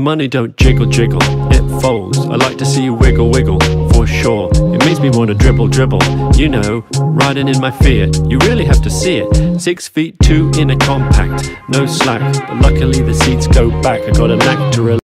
Money don't jiggle jiggle, it folds. I like to see you wiggle wiggle, for sure. It makes me wanna dribble dribble. You know, riding in my Fiat. You really have to see it. Six feet two in a compact, no slack. But luckily the seats go back. I got a knack to relax.